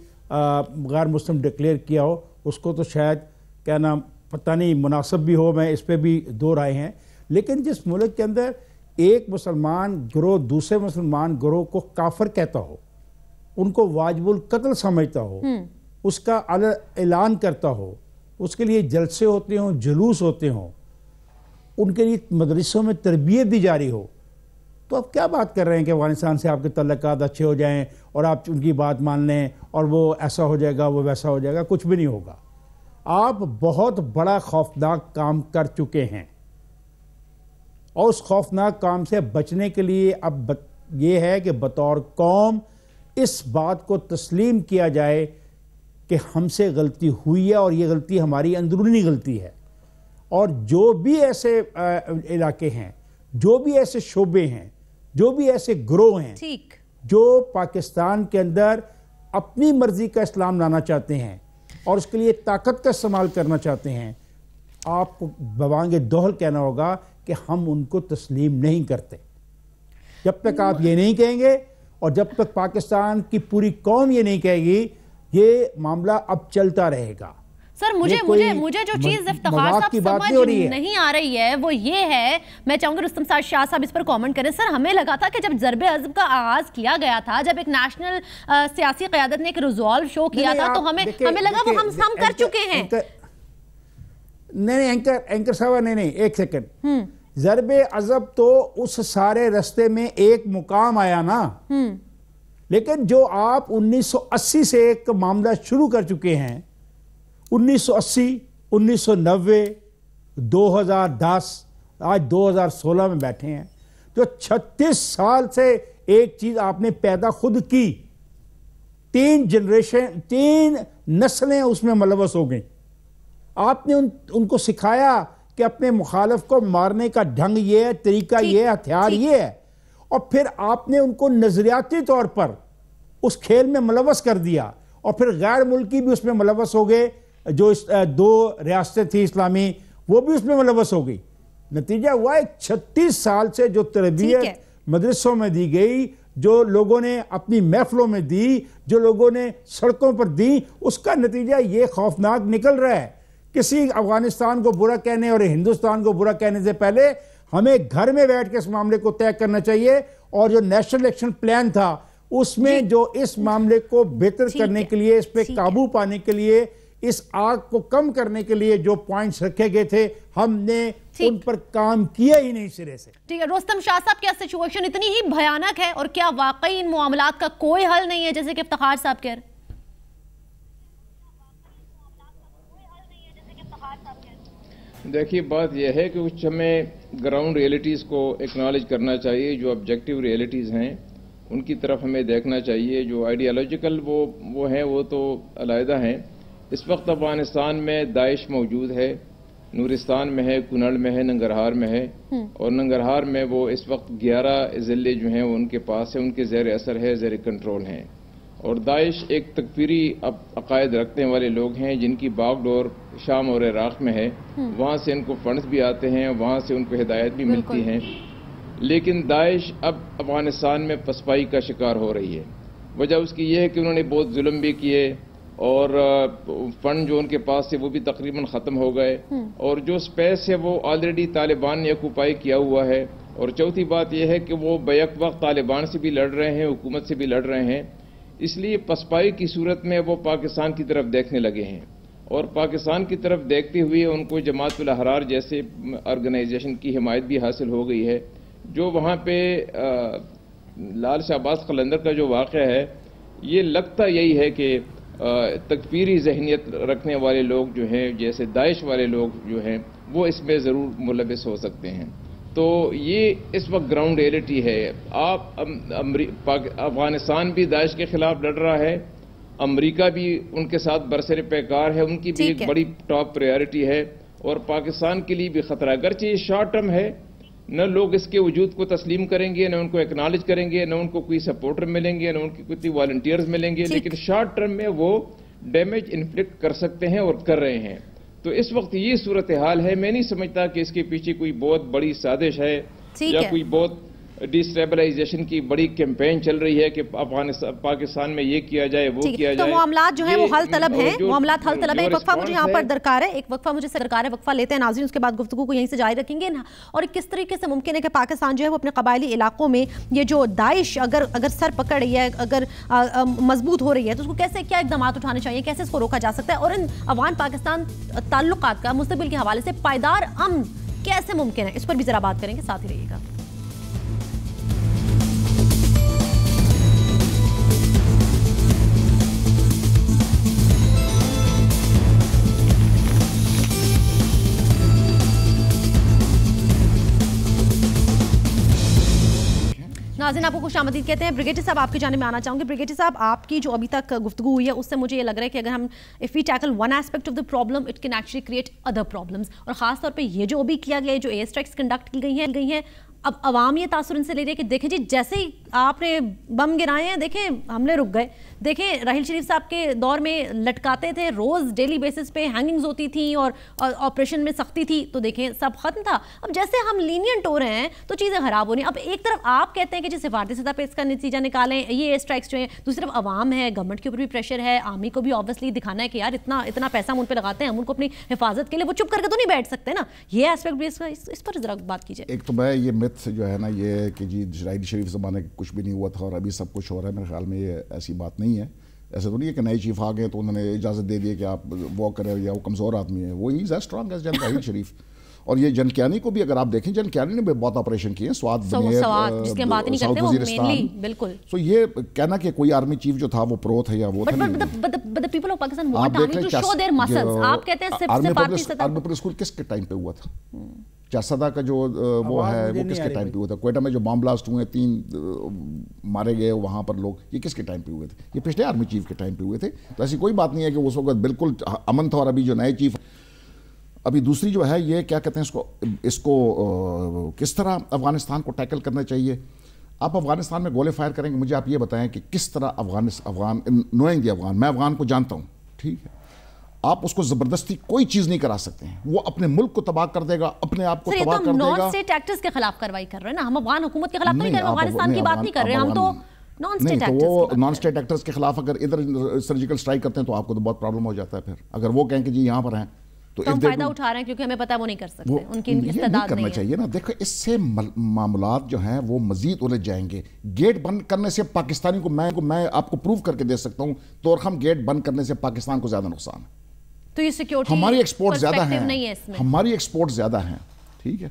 غیر مسلم ڈکلیئر کیا ہو اس کو تو شاید کیا نام پتہ نہیں مناسب بھی ہو میں اس پہ بھی دو رائے ہیں۔ لیکن جس ملک کے اندر ایک مسلمان گروہ دوسرے مسلمان گروہ کو کافر کہتا ہو ان کو واجب القتل سمجھتا ہو اس کا اعلان کرتا ہو اس کے لیے جلسے ہوتے ہوں جلوس ہوتے ہوں ان کے لیے مدرسوں میں تربیت دی جاری ہو۔ تو آپ کیا بات کر رہے ہیں کہ افغانستان سے آپ کے تعلقات اچھے ہو جائیں اور آپ ان کی بات مان لیں اور وہ ایسا ہو جائے گا، وہ ویسا ہو جائے گا، کچھ بھی نہیں ہوگا۔ آپ بہت بڑا خوفناک کام کر چکے ہیں۔ اور اس خوفناک کام سے بچنے کے لیے اب یہ ہے کہ بطور قوم اس بات کو تسلیم کیا جائے کہ ہم سے غلطی ہوئی ہے اور یہ غلطی ہماری اندرونی غلطی ہے۔ اور جو بھی ایسے علاقے ہیں جو بھی ایسے شعبے ہیں جو بھی ایسے گروہ ہیں جو پاکستان کے اندر اپنی مرضی کا اسلام لانا چاہتے ہیں اور اس کے لیے طاقت کا استعمال کرنا چاہتے ہیں آپ کو بوانگ دوہل کہنا ہوگا کہ ہم ان کو تسلیم نہیں کرتے۔ جب تک آپ یہ نہیں کہیں گے اور جب تک پاکستان کی پوری قوم یہ نہیں کہے گی یہ معاملہ اب چلتا رہے گا۔
سر مجھے مجھے مجھے جو چیز افتخار صاحب سمجھ نہیں آ رہی ہے وہ یہ ہے میں چاہوں گا رستم صاحب شاہ صاحب اس پر کومنٹ کریں۔ سر ہمیں لگا تھا کہ جب ضرب عزم کا آغاز کیا گیا تھا جب ایک نیشنل سیاسی قیادت نے ایک ریزولو شو کیا تھا تو ہمیں ہمیں لگا وہ ہم ہم کر چکے ہیں۔
نہیں نہیں اینکر اینکر صاحب نہیں نہیں ایک سیکنڈ ضرب عزب تو اس سارے رستے میں ایک مقام آیا نا۔ لیکن جو آپ انیس سو اسی سے ایک معاملہ شروع کر چکے ہیں انیس سو اسی انیس سو نوے دو ہزار دس آج دو ہزار سولہ میں بیٹھے ہیں۔ جو چھتیس سال سے ایک چیز آپ نے پیدا خود کی تین جنریشن تین نسلیں اس میں ملوث ہو گئیں۔ آپ نے ان کو سکھایا کہ اپنے مخالف کو مارنے کا ڈھنگ یہ ہے طریقہ یہ ہے ہتھیار یہ ہے۔ اور پھر آپ نے ان کو نظریاتی طور پر اس کھیل میں ملوث کر دیا۔ اور پھر غیر ملکی بھی اس میں ملوث ہو گئے۔ جو دو ریاستیں تھی اسلامی وہ بھی اس میں ملوث ہو گئی۔ نتیجہ ہوا ہے چھتیس سال سے جو تربیت مدرسوں میں دی گئی جو لوگوں نے اپنی محفلوں میں دی جو لوگوں نے سڑکوں پر دی اس کا نتیجہ یہ خوفناک نکل رہا ہے۔ کسی افغانستان کو برا کہنے اور ہندوستان کو برا کہنے سے پہلے ہمیں گھر میں بیٹھ کے اس معاملے کو طے کرنا چاہیے۔ اور جو نیشنل ایکشن پلان تھا اس میں جی۔ جو اس معاملے کو بہتر کرنے کے لیے اس پہ قابو پانے کے لیے اس آگ کو کم کرنے کے لیے جو پوائنٹس رکھے گئے تھے ہم نے ان پر کام کیا ہی نہیں سرے سے۔
ٹھیک ہے روستم شاہ صاحب کیا سچویشن اتنی ہی بھیانک ہے؟ اور کیا واقعی ان معاملات کا کوئی حل نہیں ہے جیسے کہ افتخار صاحب کہہ رہے
دیکھیے بات یہ ہے کہ کچھ ہمیں گراؤنڈ ریئلٹیز کو اکنالج کرنا چاہیے جو آبجیکٹیو ریئلٹیز ہیں ان کی طرف ہمیں دیکھنا چاہیے جو آئیڈیالوجیکل وہ وہ ہیں وہ تو علیحدہ ہیں۔ اس وقت افغانستان میں داعش موجود ہے نورستان میں ہے کنڑ میں ہے ننگرہار میں ہے۔ اور ننگرہار میں وہ اس وقت گیارہ ضلع جو ہیں وہ ان کے پاس ہیں ان کے زیر اثر ہے زیر کنٹرول ہیں۔ اور داعش ایک تکفیری عقائد رکھنے والے لوگ ہیں جن کی باغ ڈور شام اور عراق میں ہے۔ وہاں سے ان کو فنڈز بھی آتے ہیں وہاں سے ان کو ہدایت بھی ملتی ہیں۔ لیکن داعش اب افغانستان میں پسپائی کا شکار ہو رہی ہے۔ وجہ اس کی یہ ہے کہ انہوں نے بہت ظلم بھی کیے۔ اور فنڈ جو ان کے پاس تھے وہ بھی تقریباً ختم ہو گئے۔ اور جو سپیس ہے وہ آلریڈی طالبان نے اکوپائی کیا ہوا ہے۔ اور چوتھی بات یہ ہے کہ وہ بیک وقت طالبان سے بھی لڑ رہے ہیں حکومت سے بھی لڑ رہے ہیں۔ اس لیے پسپائی کی صورت میں وہ پاکستان کی طرف دیکھنے لگے ہیں۔ اور پاکستان کی طرف دیکھتے ہوئے ان کو جماعت الحرار جیسے آرگنائزیشن کی حمایت بھی حاصل ہو گئی ہے۔ جو وہاں پہ لال شہباز قلندر کا جو واقعہ ہے یہ لگتا یہی ہے کہ تکفیری ذہنیت رکھنے والے لوگ جو ہیں جیسے داعش والے لوگ جو ہیں وہ اس میں ضرور ملبس ہو سکتے ہیں۔ تو یہ اس وقت گراؤنڈ ریئلٹی ہے۔ آپ افغانستان بھی داعش کے خلاف لڑ رہا ہے امریکہ بھی ان کے ساتھ برسر پیکار ہے ان کی بھی ایک بڑی ٹاپ پریارٹی ہے اور پاکستان کے لیے بھی خطرہ۔ اگرچہ یہ شارٹ ٹرم ہے نہ لوگ اس کے وجود کو تسلیم کریں گے نہ ان کو اکنالج کریں گے نہ ان کو کوئی سپورٹر ملیں گے نہ ان کی کوئی والنٹیئرز ملیں گے لیکن شارٹ ٹرم میں وہ ڈیمیج انفلکٹ کر سکتے ہیں اور کر رہے ہیں۔ تو اس وقت یہ صورتحال ہے۔ میں نہیں سمجھتا کہ اس کے پیچھے کوئی بہت بڑی سازش ہے یا کوئی بہت ڈیسٹیبلائزیشن کی بڑی کیمپین چل رہی ہے کہ پاکستان میں یہ کیا جائے وہ کیا جائے۔
تو معاملات جو ہیں وہ حل طلب ہیں۔ معاملات حل طلب ہیں۔ ایک وقفہ مجھے یہاں پر درکار ہے۔ ایک وقفہ مجھے سرکار ہے۔ وقفہ لیتے ہیں ناظرین اس کے بعد گفتگو کو یہیں سے جاری رکھیں گے۔ اور کس طریقے سے ممکن ہے کہ پاکستان جو ہے وہ اپنے قبائلی علاقوں میں یہ جو داعش اگر اگر سر پکڑ رہی ہے اگر مضبوط ہو رہی ہے تو اس کو کیسے کیا اقدامات اٹھانے چاہیے؟ کیسے اس کو روکا جا سکتا ہے؟ اور ان افغان پاکستان تعلقات کا مستقبل کے حوالے سے پائیدار امن کیسے ممکن ہے؟ اس پر بھی ذرا بات کریں گے ساتھ ہی رہیے گا۔ ناظرین، آپ کو خوش آمدید کہتے ہیں بریگیڈر صاحب آپ کی جانے میں آنا چاہوں گے بریگیڈر صاحب، آپ کی جو ابھی تک گفتگو ہوئی ہے، اس سے مجھے یہ لگ رہا ہے کہ اگر ہم if we tackle one aspect of the problem it can actually create other problems اور خاص طور پہ یہ جو ابھی کیا گیا ہے، جو ایئر اسٹرائکس کنڈکٹ کی گئی ہیں گئی ہیں، اب عوام یہ تاثر ان سے لے رہے کہ دیکھیں جی جیسے ہی آپ نے بم گرائے ہیں، دیکھیں، حملے رک گئے۔ دیکھیں راہیل شریف صاحب کے دور میں لٹکاتے تھے، روز ڈیلی بیسس پہ ہینگنگز ہوتی تھیں اور آپریشن میں سختی تھی۔ تو دیکھیں، سب ختم تھا۔ اب جیسے ہم لینینٹ ہو رہے ہیں تو چیزیں خراب ہو رہی ہیں۔ اب ایک طرف آپ کہتے ہیں کہ جی سفارتی سطح پہ اس کا نتیجہ نکالیں، یہ ایئر اسٹرائکس جو ہیں، دوسری طرف عوام ہے گورنمنٹ کے اوپر بھی پریشر ہے۔ آرمی کو بھی آبویسلی دکھانا ہے کہ یار اتنا اتنا پیسہ ہم ان پہ لگاتے ہیں، ہم ان کو اپنی حفاظت کے لیے وہ چپ کر کے تو نہیں بیٹھ سکتے نا۔ یہ اسپیکٹ بھی اس اس پر ذرا بات کیجیے۔
ایک تو میں، یہ مت جو ہے نا، یہ کہ جی راہیل شریف زمانے کچھ بھی نہیں ہوا تھا اور ابھی سب کچھ ہو رہا ہے۔ میرے خیال میں یہ ایسی بات نہیں ہے۔ ایسا تو نہیں ہے کہ نئے چیف آ گئے تو انہوں نے اجازت دے دی کہ آپ وہ کریں یا وہ کمزور آدمی ہے۔ وہ ایز اسٹرانگ ایز جن راہیل شریف۔ اور یہ جن کیانی کو بھی اگر آپ دیکھیں جن کیانی نے بھی بہت آپریشن کیے سواد
ساؤتھ وزیرستان۔
سو یہ کہنا کہ کوئی آرمی چیف جو تھا وہ پرو تھا یا وہ تھا آرمی پبلک اسکول کس کے ٹائم پہ ہوا تھا؟ چاسدہ کا جو وہ ہے وہ کس کے ٹائم پہ ہوا تھا کوئٹہ میں جو بام بلاسٹ ہوئے تین مارے گئے وہاں پر لوگ یہ کس کے ٹائم پہ ہوئے تھے؟ یہ پچھلے آرمی چیف کے ٹائم پہ ہوئے تھے۔ تو ایسی کوئی بات نہیں ہے کہ اس وقت بالکل امن تھا اور ابھی جو نئے چیف ابھی دوسری جو ہے یہ کیا کہتے ہیں اس کو اس کو کس طرح افغانستان کو ٹیکل کرنا چاہیے؟ آپ افغانستان میں گولے فائر کریں گے مجھے آپ یہ بتائیں کہ کس طرح افغان افغان نوئیں گے افغان میں افغان کو جانتا ہوں۔ ٹھیک ہے۔ آپ اس کو زبردستی کوئی چیز نہیں کرا سکتے ہیں۔ وہ اپنے ملک کو تباہ کر دے گا اپنے آپ کو تباہ کر دے گا۔
سٹیٹ ایکٹرز کے خلاف کاروائی کر رہے ہیں نا۔ ہم افغان حکومت کے خلاف نہیں کر رہے افغانستان کی بات نہیں کر رہے ہم تو سٹیٹ ایکٹرز وہ
نان سٹیٹ ایکٹرز کے خلاف اگر ادھر سرجیکل سٹرائک کرتے ہیں تو آپ کو تو بہت پرابلم ہو جاتا ہے پھر۔ اگر وہ کہیں کہ جی یہاں پر ہیں
تو ہم فائدہ اٹھا رہے ہیں کیونکہ ہمیں پتا وہ نہیں کر سکتے ان کی استعداد نہیں
کرنا چاہیے نا۔ دیکھو اس سے معاملات جو ہیں وہ مزید الجھ جائیں گے۔ گیٹ بند کرنے سے پاکستانی کو میں آپ کو پروف کر کے دے سکتا ہوں تو ہم گیٹ بند کرنے سے پاکستان کو زیادہ نقصان ہے۔
تو یہ سیکیورٹی
ہماری ایکسپورٹ زیادہ ہیں۔ ہماری ایکسپورٹ زیادہ ہیں۔ ٹھیک ہے۔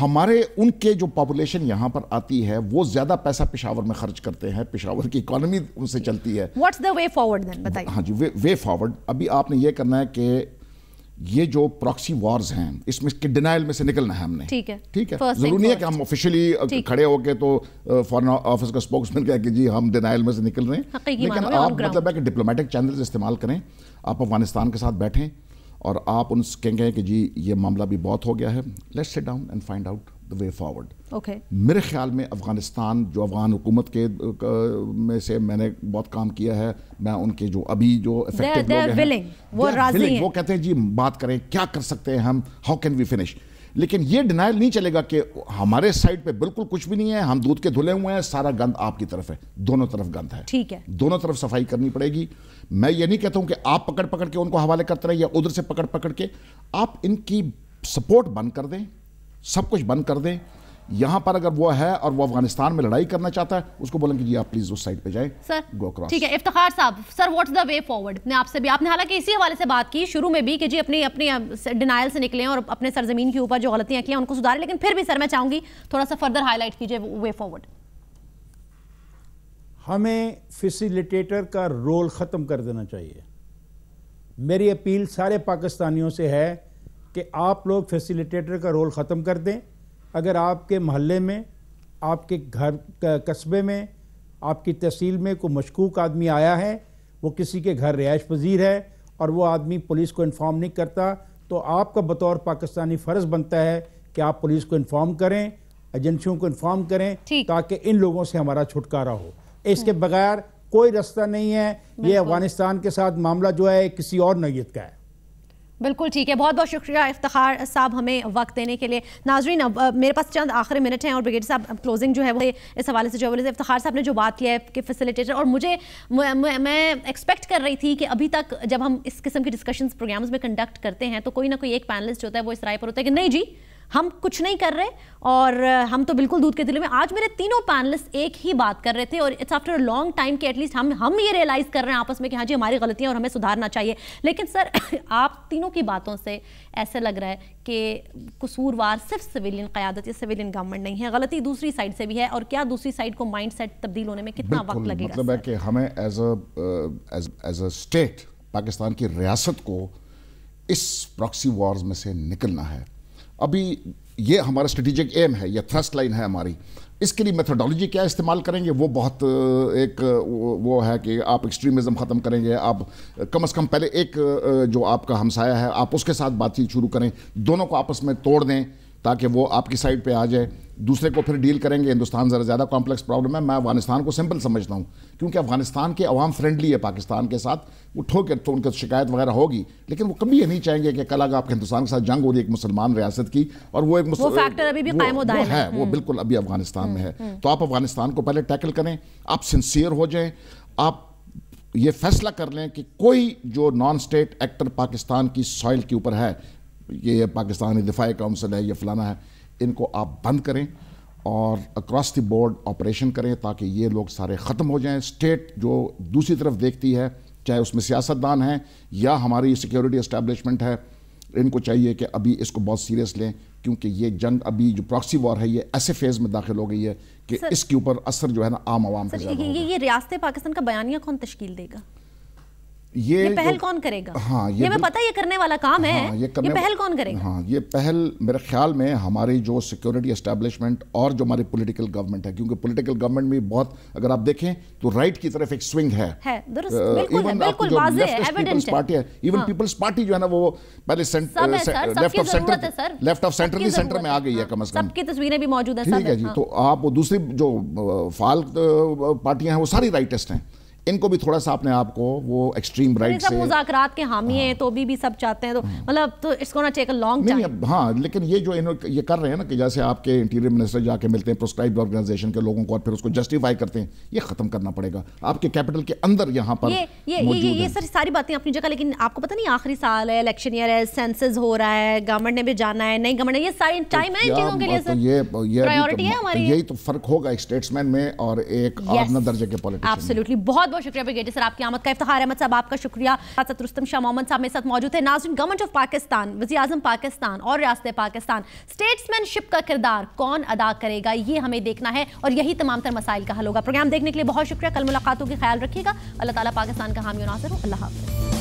ہمارے ان کے جو پاپولیشن یہاں پر آتی ہے وہ زیادہ پیسہ پشاور میں خرچ کرتے ہیں۔ پشاور کی اکانومی ان سے چلتی ہے۔
واٹس دا وے فارورڈ دین بتائیے۔
ہاں جی وے فارورڈ ابھی آپ نے یہ کرنا ہے کہ یہ جو پراکسی وارز ہیں اس میں ڈینائل میں سے نکلنا ہے ہم نے۔
ٹھیک ہے۔
ٹھیک ہے۔ ضروری ہے کہ ہم آفیشلی کھڑے ہو کے تو فارن آفس کا سپوکس مین کہا کہ جی ہم ڈینائل میں سے نکل رہے ہیں۔ لیکن آپ مطلب ہے کہ ڈپلومیٹک چینلز استعمال کریں۔ آپ افغانستان کے ساتھ بیٹھیں اور آپ ان سے کہیں کہ جی یہ معاملہ بھی بہت ہو گیا ہے۔ Let sit down and find out way forward میرے خیال میں افغانستان جو افغان حکومت کے میں سے میں نے بہت کام کیا ہے میں ان کے جو ابھی جو افیکٹڈ لوگ ہیں وہ کہتے ہیں جی بات کریں کیا کر سکتے ہیں ہم؟ ہاؤ کین وی فنش لیکن یہ ڈینائل نہیں چلے گا کہ ہمارے سائڈ پہ بالکل کچھ بھی نہیں ہے ہم دودھ کے دھلے ہوئے ہیں سارا گند آپ کی طرف ہے دونوں طرف گند ہے۔
ٹھیک ہے۔
دونوں طرف صفائی کرنی پڑے گی۔ میں یہ نہیں کہتا ہوں کہ آپ پکڑ پکڑ کے ان کو حوالے کرتے رہے یا ادھر سے پکڑ پکڑ کے آپ ان کی سپورٹ بند کر دیں۔ سب کچھ بند کر دیں۔ یہاں پر اگر وہ ہے اور وہ افغانستان میں لڑائی کرنا چاہتا ہے اس کو بولیں کہ جی آپ پلیز اس سائڈ پہ جائیں
سر ٹھیک ہے افتخار صاحب سر واٹس دا وے فارورڈ نے آپ سے بھی آپ نے حالانکہ اسی حوالے سے بات کی شروع میں بھی کہ جی اپنی اپنی ڈینائل سے نکلیں اور اپنے سرزمین کے اوپر جو غلطیاں کی ہیں ان کو سدھاریں لیکن پھر بھی سر میں چاہوں گی تھوڑا سا فردر ہائی لائٹ کیجیے وے فارورڈ
ہمیں فیسیلیٹیٹر کا رول ختم کر دینا چاہیے۔ میری اپیل سارے پاکستانیوں سے ہے کہ آپ لوگ فیسیلیٹیٹر کا رول ختم کر دیں۔ اگر آپ کے محلے میں آپ کے گھر قصبے میں آپ کی تحصیل میں کوئی مشکوک آدمی آیا ہے وہ کسی کے گھر رہائش پذیر ہے اور وہ آدمی پولیس کو انفارم نہیں کرتا تو آپ کا بطور پاکستانی فرض بنتا ہے کہ آپ پولیس کو انفارم کریں ایجنسیوں کو انفارم کریں تاکہ ان لوگوں سے ہمارا چھٹکارا ہو۔ اس کے بغیر کوئی رستہ نہیں ہے۔ یہ افغانستان کے ساتھ معاملہ جو ہے کسی اور نوعیت کا ہے۔
بالکل ٹھیک ہے۔ بہت بہت شکریہ افتخار صاحب ہمیں وقت دینے کے لیے۔ ناظرین، اب میرے پاس چند آخری منٹ ہیں اور بریگیڈ صاحب کلوزنگ جو ہے وہ اس حوالے سے جو ہے افتخار صاحب نے جو بات کیا ہے کہ فیسلیٹیٹر اور مجھے، میں ایکسپیکٹ کر رہی تھی کہ ابھی تک جب ہم اس قسم کی ڈسکشنز پروگرامز میں کنڈکٹ کرتے ہیں تو کوئی نہ کوئی ایک پینلسٹ ہوتا ہے وہ اس رائے پر ہوتا ہے کہ نہیں جی ہم کچھ نہیں کر رہے اور ہم تو بالکل دودھ کے دلے میں آج میرے تینوں پینلسٹ ایک ہی بات کر رہے تھے اور اٹس آفٹر لانگ ٹائم کہ ایٹ لیسٹ ہم ہم یہ ریئلائز کر رہے ہیں آپس میں کہ ہاں جی ہماری غلطیاں اور ہمیں سدھارنا چاہیے۔ لیکن سر آپ تینوں کی باتوں سے ایسے لگ رہا ہے کہ قصوروار صرف سویلین قیادت یا سویلین گورنمنٹ نہیں ہے غلطی دوسری سائڈ سے بھی ہے۔ اور کیا دوسری سائڈ کو مائنڈ سیٹ تبدیل ہونے میں کتنا وقت لگے گا
مطلب ہے کہ ہمیں ایز اے اسٹیٹ پاکستان کی ریاست کو اس پراکسی وارز میں سے نکلنا ہے۔ ابھی یہ ہمارا اسٹریٹجک ایم ہے، یہ تھرسٹ لائن ہے ہماری۔ اس کے لیے میتھڈالوجی کیا استعمال کریں گے؟ وہ بہت ایک وہ ہے کہ آپ ایکسٹریمزم ختم کریں گے۔ آپ، کم از کم پہلے ایک جو آپ کا ہمسایہ ہے، آپ اس کے ساتھ بات چیت شروع کریں۔ دونوں کو آپس میں توڑ دیں تاکہ وہ آپ کی سائڈ پہ آ جائے۔ دوسرے کو پھر ڈیل کریں گے ہندوستان ذرا زیادہ کمپلیکس پرابلم ہے میں افغانستان کو سمپل سمجھتا ہوں۔ کیونکہ افغانستان کے عوام فرینڈلی ہے پاکستان کے ساتھ۔ وہ ٹھوکے تو ان کا شکایت وغیرہ ہوگی۔ لیکن وہ کبھی یہ نہیں چاہیں گے کہ کل اگر آپ کے ہندوستان کے ساتھ جنگ ہو رہی ایک مسلمان ریاست کی اور وہ ایک
ہے۔
وہ بالکل ابھی افغانستان میں ہے۔ تو آپ افغانستان کو پہلے ٹیکل کریں آپ سنسیئر ہو جائیں آپ یہ فیصلہ کر لیں کہ کوئی جو نان اسٹیٹ ایکٹر پاکستان کی سوائل کے اوپر ہے یہ پاکستانی دفاعی کونسل ہے یہ فلانا ہے ان کو آپ بند کریں اور اکراس دی بورڈ آپریشن کریں تاکہ یہ لوگ سارے ختم ہو جائیں۔ اسٹیٹ جو دوسری طرف دیکھتی ہے چاہے اس میں سیاستدان ہیں یا ہماری سیکیورٹی اسٹیبلشمنٹ ہے ان کو چاہیے کہ ابھی اس کو بہت سیریس لیں کیونکہ یہ جنگ ابھی جو پراکسی وار ہے یہ ایسے فیز میں داخل ہو گئی ہے کہ اس کے اوپر اثر جو ہے نا عام عوام
یہ ریاست پاکستان کا بیانیہ کون تشکیل دے گا؟ یہ پہل کون کرے گا؟ ہاں یہ میں پتہ یہ کرنے والا کام ہے ہاں، یہ پہل کون کرے گا؟
ہاں یہ پہل میرے خیال میں ہماری جو سیکیورٹی اسٹیبلشمنٹ اور جو ہماری پولیٹیکل گورنمنٹ ہے کیونکہ پولیٹیکل گورنمنٹ میں بہت اگر آپ دیکھیں تو رائٹ کی طرف ایک سوئنگ ہے۔ ایون پیپلز پارٹی جو ہے نا وہ پہلے left of centre left of centre centre میں آ گئی ہے کم از کم۔
سب کی تصویریں بھی موجود ہیں
ٹھیک ہے جی تو آپ دوسری جو فعال پارٹیاں ہیں وہ ساری رائٹسٹ ہیں۔ ان کو بھی تھوڑا سا اپنے آپ کو وہ ایکسٹریم رائٹ
سے مذاکرات کے حامی ہیں تو بھی بھی سب چاہتے ہیں تو مطلب تو اس کو نہ ٹیک لانگ ٹائم
ہاں لیکن یہ جو یہ کر رہے ہیں نا کہ جیسے آپ کے انٹیریئر منسٹر جا کے ملتے ہیں پروسکرائب آرگنائزیشن کے لوگوں کو اور پھر اس کو جسٹیفائی کرتے ہیں یہ ختم کرنا پڑے گا۔ آپ کے کیپٹل کے اندر یہاں پر
یہ سر ساری باتیں اپنی جگہ لیکن آپ کو پتہ نہیں آخری سال ہے الیکشن ایئر ہے سینسز ہو رہا ہے گورنمنٹ نے بھی جانا ہے نئی گورنمنٹ یہ ساری ٹائم ہے چیزوں کے لیے سر۔ پرائیورٹی ہے ہماری۔
یہی تو فرق ہوگا ایک سٹیٹسمین میں اور ایک درجے کے پولیٹیشن
ایبسلیوٹلی بہت بہت بہت شکریہ بریگیڈیئر سر، آپ کی آمد کا افتخار احمد صاحب، آپ کا شکریہ۔ ساتھ رستم شاہ محمد صاحب میرے ساتھ موجود ہے ناظرین گورنمنٹ آف پاکستان وزیر اعظم پاکستان اور ریاست پاکستان اسٹیٹس مین شپ کا کردار کون ادا کرے گا؟ یہ ہمیں دیکھنا ہے اور یہی تمام تر مسائل کا حل ہوگا۔ پروگرام دیکھنے کے لیے بہت شکریہ۔ کل ملاقاتوں کی خیال رکھیے گا۔ اللہ تعالیٰ پاکستان کا حامی و ناظر ہوں اللہ حافظ۔